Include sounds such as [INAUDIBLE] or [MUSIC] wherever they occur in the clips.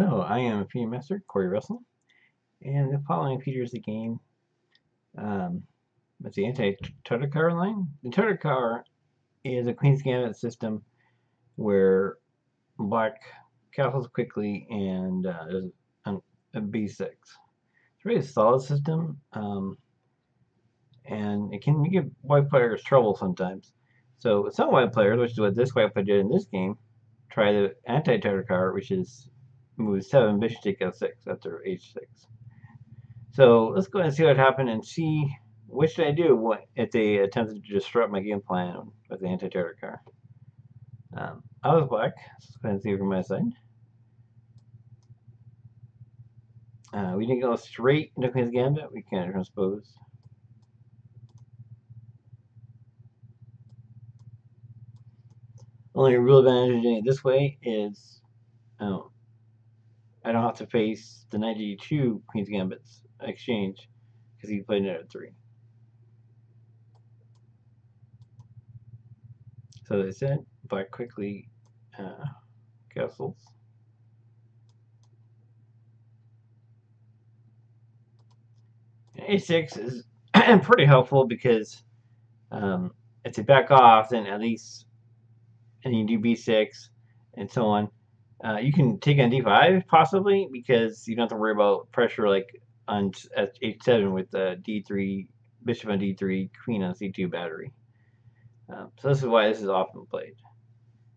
Hello, I am FIDE Master Corey Russell, and the following features the game. Um, it's the anti-Tartakower line. The Tartakower is a Queen's Gambit system where black castles quickly and uh, there's a, a b6. It's a really solid system, um, and it can give white players trouble sometimes. So some white players, which is what this white player did in this game, try the anti-Tartakower, which is move 7, bishop take f6 after h6. So let's go ahead and see what happened and see what should I do what if they attempted to disrupt my game plan with the anti-Tartakower. Um, I was black, let's go ahead and see from my side. Uh, we didn't go straight into Queen's Gambit, we can't transpose. Only real advantage of doing it this way is um, I don't have to face the 92 Queen's Gambit's exchange because he played at 3. So that's it. black quickly uh, castles. A6 is [CLEARS THROAT] pretty helpful because um, they back off, then at least, and you do B6 and so on, uh, you can take on d5 possibly because you don't have to worry about pressure like on h7 with uh, d3 bishop on d3 queen on c2 battery. Um, so this is why this is often played.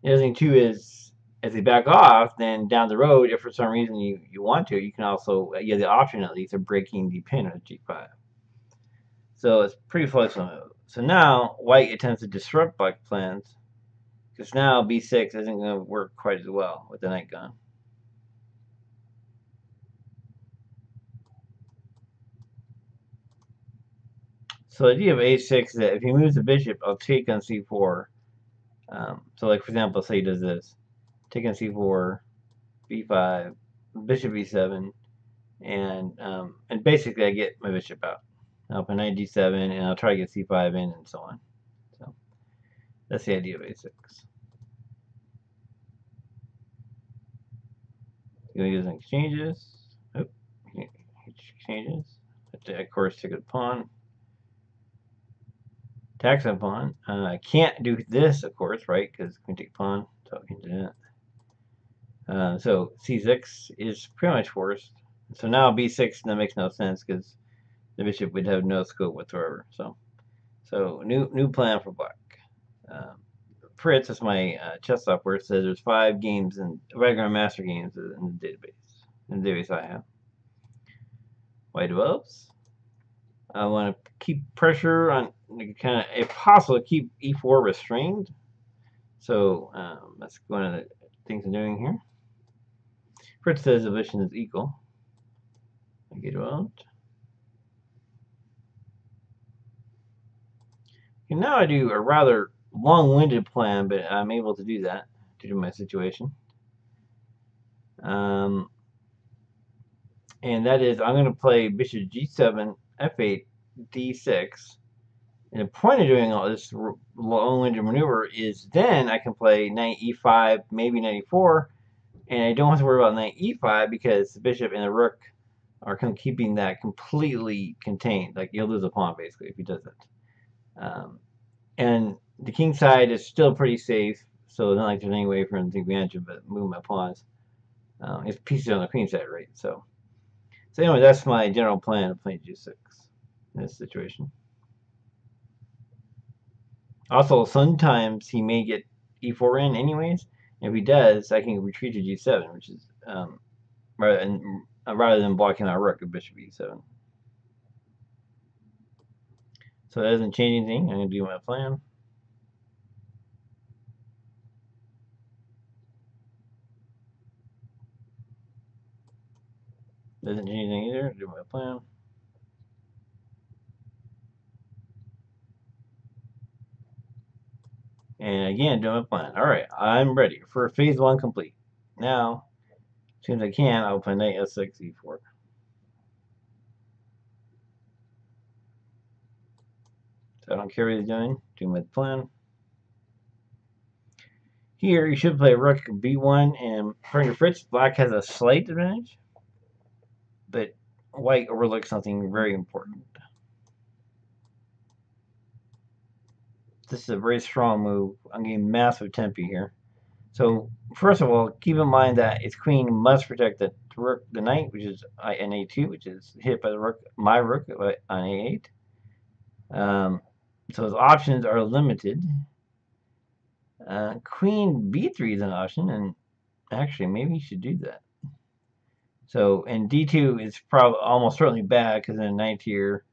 The other thing too is as they back off, then down the road, if for some reason you, you want to, you can also uh, you have the option at least of breaking the pin on g5. So it's pretty flexible. So now white attempts to disrupt black plans because now b6 isn't going to work quite as well with the knight gone. So the idea of a6 is that if he moves the bishop, I'll take on c4. Um, so like for example, say he does this. Take on c4, b5, bishop b7, and um, and basically I get my bishop out. I'll put knight d7, and I'll try to get c5 in, and so on. That's the idea of A6. You're going to use exchanges. Oh, exchanges. Of course, take a pawn. Tax a pawn. Uh, I can't do this, of course, right? Because we take pawn, so I can do that. Uh, so c6 is pretty much forced. So now b6 that makes no sense because the bishop would have no scope whatsoever. So, so new new plan for black um, Fritz is my uh, chess software. Says there's five games and regular master games in the database. In the database I have. White develops. I want to keep pressure on, kind of, if possible, keep e4 restrained. So um, that's one of the things I'm doing here. Fritz says the division is equal. I get out. And now I do a rather long-winded plan, but I'm able to do that due to my situation. Um, and that is, I'm going to play bishop g7, f8, d6. And the point of doing all this long-winded maneuver is then I can play knight e5, maybe knight e4, and I don't have to worry about knight e5 because the bishop and the rook are kind of keeping that completely contained. Like, you'll lose a pawn, basically, if he does it. Um, and the king side is still pretty safe, so it's not like there's any way for him to take advantage of it, move my pawns. Um, it's pieces on the queen side, right? So, so anyway, that's my general plan of playing g6 in this situation. Also, sometimes he may get e4 in anyways. If he does, I can retreat to g7, which is um, rather than uh, rather than blocking our rook at bishop e7. So that doesn't change anything. I'm going to do my plan. Doesn't change anything either. Do my plan. And again, do my plan. All right, I'm ready for phase one complete. Now, as soon as I can, I'll play knight s6, e4. So I don't care what he's doing. Do my plan. Here, you should play rook b1, and according to Fritz, black has a slight advantage, but white overlooks something very important. This is a very strong move. I'm getting massive tempi here. So, first of all, keep in mind that its queen must protect the rook, the knight, which is in a2, which is hit by the rook, my rook on a8. Um, so his options are limited. Uh, queen b3 is an option, and actually, maybe you should do that. So, and d2 is probably almost certainly bad because then knight here,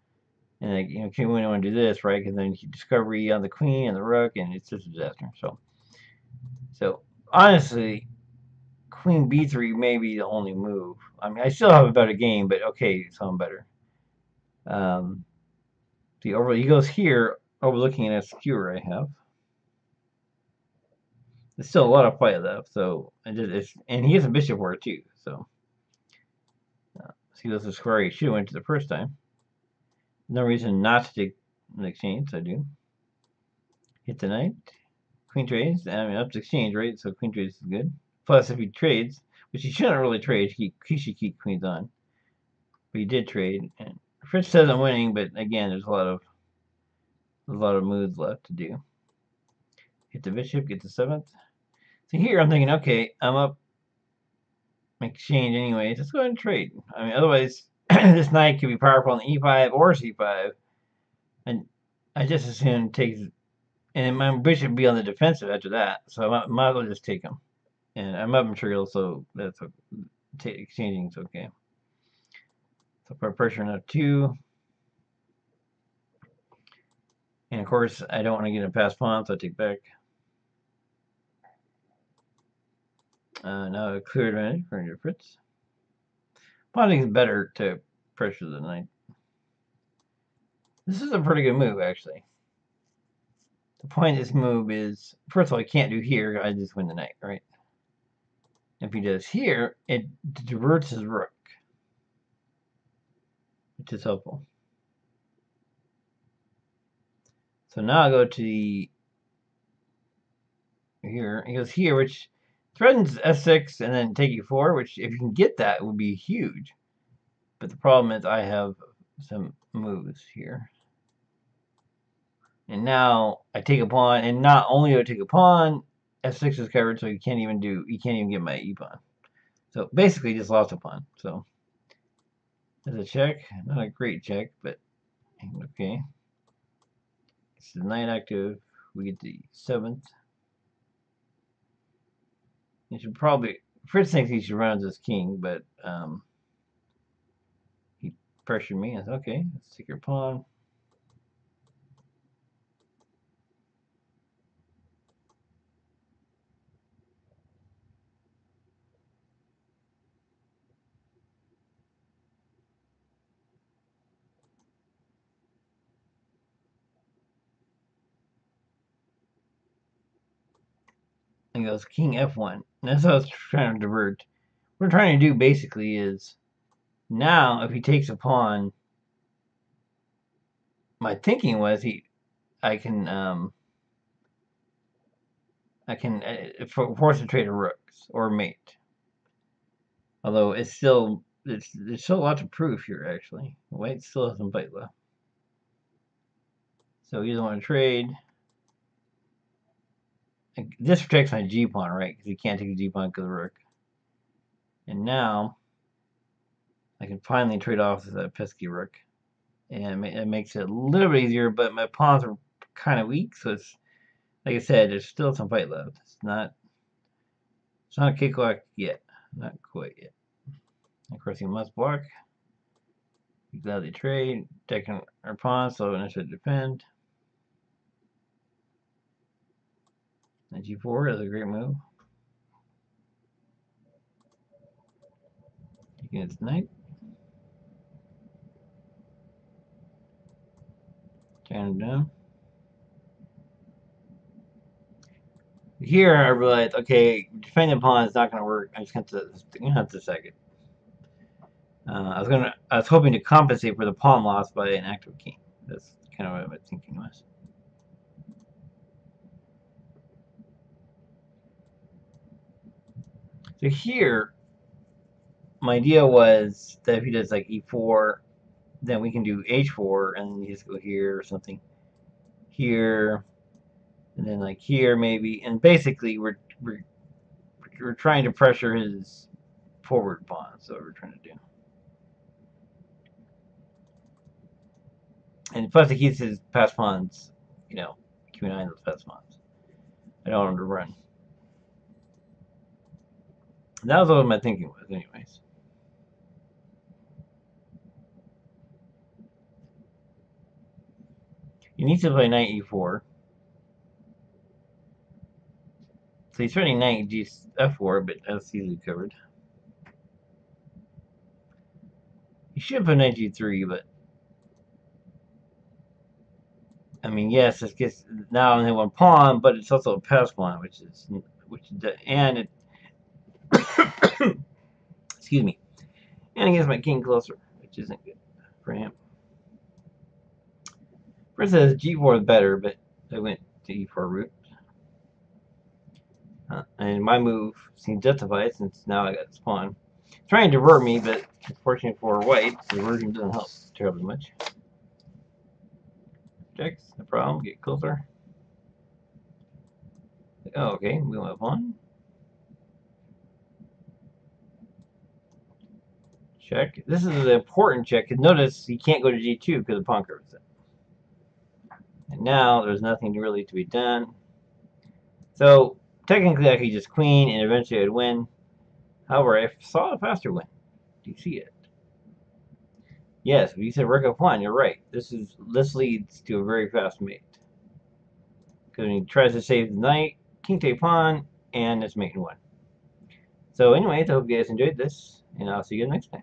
and like, you know, you wouldn't want to do this, right? Because then discovery on the queen and the rook, and it's just a disaster. So, so honestly, queen b3 may be the only move. I mean, I still have a better game, but okay, so I'm better. Um, the overall, he goes here, overlooking an skewer I have. There's still a lot of fight left, so and it's and he has a bishop war too, so. Uh, see, this is square he should have went to the first time. No reason not to take an exchange, so I do. Hit the knight. Queen trades. I mean, up to exchange, right? So queen trades is good. Plus, if he trades, which he shouldn't really trade, he, he should keep queens on. But he did trade, and Fritz says I'm winning, but again, there's a lot of a lot of moves left to do. Hit the bishop, get the seventh. So here I'm thinking, okay, I'm up exchange anyways. Let's go ahead and trade. I mean, otherwise, [CLEARS THROAT] this knight could be powerful on e5 or c5. And I just assume soon take, and my bishop be on the defensive after that. So I might, might as well just take him. And I'm up material, so that's okay. is okay. So pressure on f2. And of course, I don't want to get a pass pawn, so I take back. Uh, now a clear advantage for your Fritz. Pawning is better to pressure the knight. This is a pretty good move, actually. The point of this move is, first of all, I can't do here, I just win the knight, right? If he does here, it diverts his rook, which is helpful. So now I go to the here. He goes here, which threatens s6 and then take e4, which if you can get that would be huge. But the problem is I have some moves here. And now I take a pawn, and not only do I take a pawn, f6 is covered, so you can't even do, you can't even get my e pawn. So basically, just lost a pawn. So as a check, not a great check, but okay. It's the knight active. We get the seventh. You should probably. Fritz thinks he should run as king, but um, he pressured me. I said, okay, let's take your pawn. And goes king f1. And that's what I was trying to divert. What we're trying to do basically is now if he takes a pawn, my thinking was he, I can um, I can uh, force a trade of rooks or mate. Although it's still it's there's still a lot of proof here actually. White still has some bite left. So he doesn't want to trade this protects my G pawn, right? Because you can't take the G pawn because of the rook. And now I can finally trade off that pesky rook. And it makes it a little bit easier, but my pawns are kind of weak, so it's like I said, there's still some fight left. It's not it's not a cakewalk yet. Not quite yet. Of course you must block. Gladly trade, taking our pawn, so I should defend. And g4 is a great move. Its knight. Turn it down. Here I realized, okay, defending pawn is not going to work. I'm just going to, to have to second. Uh, I was gonna, I was hoping to compensate for the pawn loss by an active king. That's kind of what my thinking was. So here, my idea was that if he does like e4, then we can do h4, and just go here or something. Here, and then like here maybe, and basically we're we're we're trying to pressure his forward pawn. So we're trying to do. And plus it keeps his pass pawns, you know, keeping an eye on those pass pawns. I don't want to run. That was what my thinking was, anyways. He needs to play knight e4. So he's threatening knight g f4, but that's easily covered. He should put knight g3, but I mean, yes, it gets now only one pawn, but it's also a pass pawn, which is which and it [COUGHS] excuse me, and he gets my king closer, which isn't good for him. Fritz says g4 is better, but I went to e4 root. Uh, and my move seems justified since now I got this pawn. Trying to divert me, but unfortunately for white, the diversion doesn't help terribly much. Checks, no problem, get closer. Oh, okay, we have one. Check. This is an important check, because notice he can't go to g2 because the pawn covers it. And now there's nothing really to be done. So technically I could just queen and eventually I'd win. However, I saw a faster win. Do you see it? Yes, you said rook f1, you're right. This is this leads to a very fast mate. Because he tries to save the knight, king take pawn, and it's mate in one. So anyways, I hope you guys enjoyed this, and I'll see you next time.